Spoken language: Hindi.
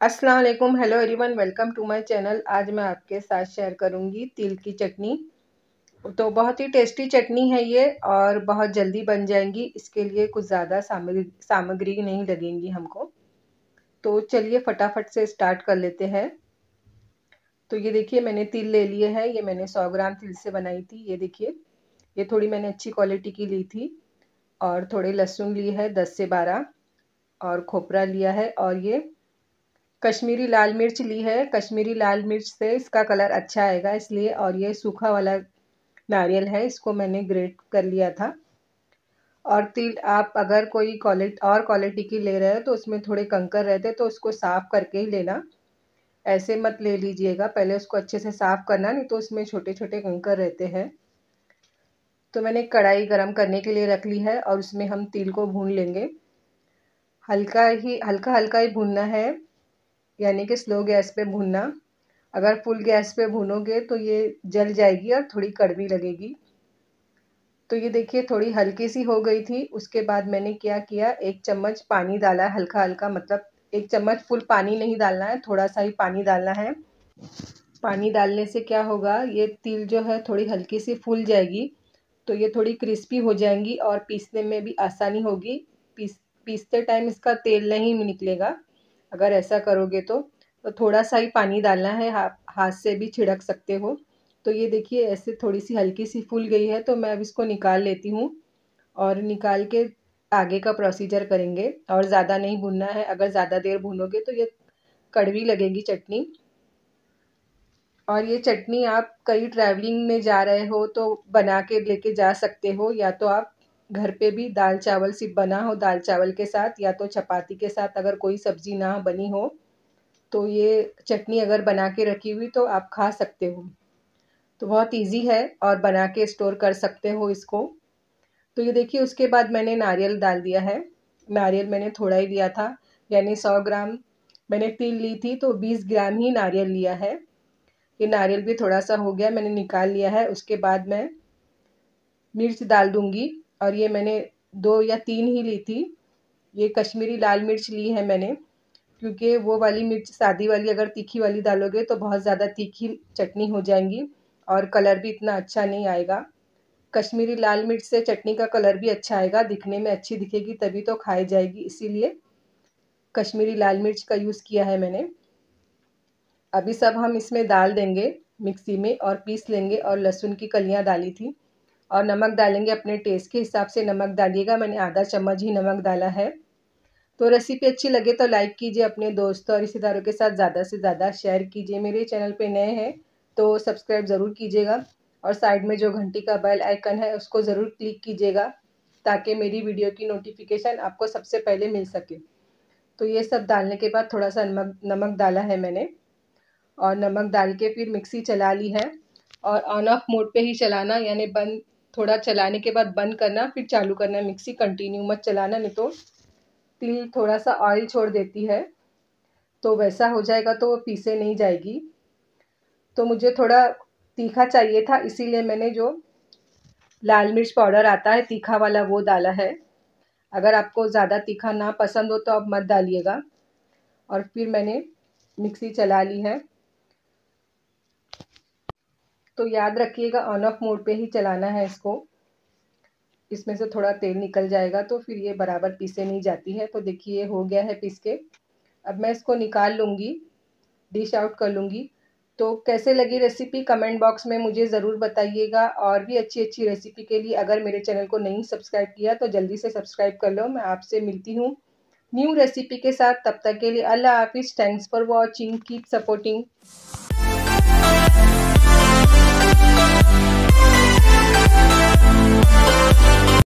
अस्सलाम वालेकुम hello everyone, welcome to my channel. आज मैं आपके साथ शेयर करूँगी तिल की चटनी। तो बहुत ही टेस्टी चटनी है ये और बहुत जल्दी बन जाएँगी। इसके लिए कुछ ज़्यादा सामग्री सामग्री नहीं लगेंगी हमको। तो चलिए फटाफट से स्टार्ट कर लेते हैं। तो ये देखिए, मैंने तिल ले लिए है। ये मैंने सौ ग्राम तिल से बनाई थी। ये देखिए, ये थोड़ी मैंने अच्छी क्वालिटी की ली थी और थोड़े लहसुन लिए है, दस से बारह, और खोपरा लिया है और ये कश्मीरी लाल मिर्च ली है। कश्मीरी लाल मिर्च से इसका कलर अच्छा आएगा इसलिए और ये सूखा वाला नारियल है, इसको मैंने ग्रेट कर लिया था। और तिल, आप अगर कोई क्वालिटी और क्वालिटी की ले रहे हो तो उसमें थोड़े कंकर रहते तो उसको साफ़ करके ही लेना। ऐसे मत ले लीजिएगा, पहले उसको अच्छे से साफ़ करना, नहीं तो उसमें छोटे छोटे कंकर रहते हैं। तो मैंने कढ़ाई गरम करने के लिए रख ली है और उसमें हम तिल को भून लेंगे। हल्का ही हल्का हल्का ही भूनना है। यानी कि स्लो गैस पे भूनना। अगर फुल गैस पे भूनोगे तो ये जल जाएगी और थोड़ी कड़वी लगेगी। तो ये देखिए, थोड़ी हल्की सी हो गई थी। उसके बाद मैंने क्या किया, एक चम्मच पानी डाला हल्का हल्का मतलब एक चम्मच फुल पानी नहीं डालना है, थोड़ा सा ही पानी डालना है। पानी डालने से क्या होगा, ये तिल जो है थोड़ी हल्की सी फूल जाएगी तो ये थोड़ी क्रिस्पी हो जाएँगी और पीसने में भी आसानी होगी। पीस, पीसते टाइम इसका तेल नहीं निकलेगा। अगर ऐसा करोगे तो तो थोड़ा सा ही पानी डालना है हा, हाथ से भी छिड़क सकते हो। तो ये देखिए ऐसे थोड़ी सी हल्की सी फूल गई है तो मैं अब इसको निकाल लेती हूँ और निकाल के आगे का प्रोसीजर करेंगे। और ज़्यादा नहीं भूनना है अगर ज़्यादा देर भूनोगे तो ये कड़वी लगेगी चटनी। और ये चटनी आप कहीं ट्रैवलिंग में जा रहे हो तो बना के लेके जा सकते हो या तो आप घर पे भी दाल चावल सिर्फ़ बना हो दाल चावल के साथ या तो चपाती के साथ अगर कोई सब्ज़ी ना बनी हो तो ये चटनी अगर बना के रखी हुई तो आप खा सकते हो। तो बहुत इजी है और बना के स्टोर कर सकते हो इसको। तो ये देखिए, उसके बाद मैंने नारियल डाल दिया है। नारियल मैंने थोड़ा ही लिया था, यानी सौ ग्राम। मैंने तिल ली थी तो बीस ग्राम ही नारियल लिया है। ये नारियल भी थोड़ा सा हो गया, मैंने निकाल लिया है। उसके बाद मैं मिर्च डाल दूँगी। और ये मैंने दो या तीन ही ली थी। ये कश्मीरी लाल मिर्च ली है मैंने, क्योंकि वो वाली मिर्च सादी वाली अगर तीखी वाली डालोगे तो बहुत ज़्यादा तीखी चटनी हो जाएँगी और कलर भी इतना अच्छा नहीं आएगा। कश्मीरी लाल मिर्च से चटनी का कलर भी अच्छा आएगा, दिखने में अच्छी दिखेगी, तभी तो खाई जाएगी, इसीलिए कश्मीरी लाल मिर्च का यूज़ किया है मैंने। अभी सब हम इसमें डाल देंगे मिक्सी में और पीस लेंगे और लहसुन की कलियाँ डाली थी। और नमक डालेंगे अपने टेस्ट के हिसाब से। नमक डालिएगा, मैंने आधा चम्मच ही नमक डाला है। तो रेसिपी अच्छी लगे तो लाइक कीजिए अपने दोस्तों और रिश्तेदारों के साथ, ज़्यादा से ज़्यादा शेयर कीजिए। मेरे चैनल पे नए हैं तो सब्सक्राइब ज़रूर कीजिएगा। और साइड में जो घंटी का बेल आइकन है, उसको ज़रूर क्लिक कीजिएगा, ताकि मेरी वीडियो की नोटिफिकेशन आपको सबसे पहले मिल सके। तो ये सब डालने के बाद थोड़ा सा नमक नमक डाला है मैंने। और नमक डाल के फिर मिक्सी चला ली है। और ऑन ऑफ़ मोड पे ही चलाना, यानी बंद थोड़ा चलाने के बाद बंद करना, फिर चालू करना, मिक्सी कंटिन्यू मत चलाना, नहीं तो तिल थोड़ा सा ऑयल छोड़ देती है। तो वैसा हो जाएगा तो पीसे नहीं जाएगी। तो मुझे थोड़ा तीखा चाहिए था, इसीलिए मैंने जो लाल मिर्च पाउडर आता है, तीखा वाला वो डाला है। अगर आपको ज़्यादा तीखा ना पसंद हो तो आप मत डालिएगा। और फिर मैंने मिक्सी चला ली है। तो याद रखिएगा ऑन ऑफ़ मोड पे ही चलाना है इसको। इसमें से थोड़ा तेल निकल जाएगा तो फिर ये बराबर पीसे नहीं जाती है। तो देखिए, ये हो गया है पीस के। अब मैं इसको निकाल लूँगी डिश आउट कर लूँगी। तो कैसे लगी रेसिपी कमेंट बॉक्स में मुझे ज़रूर बताइएगा। और भी अच्छी अच्छी रेसिपी के लिए अगर मेरे चैनल को नहीं सब्सक्राइब किया तो जल्दी से सब्सक्राइब कर लो। मैं आपसे मिलती हूँ न्यू रेसिपी के साथ। तब तक के लिए अल्लाह हाफिज़। Thanks for watching keep supporting Música